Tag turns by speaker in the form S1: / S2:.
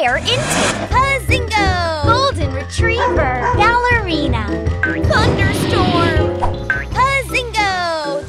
S1: They're into Golden Retriever! Ballerina!
S2: Thunderstorm! Puzzingo.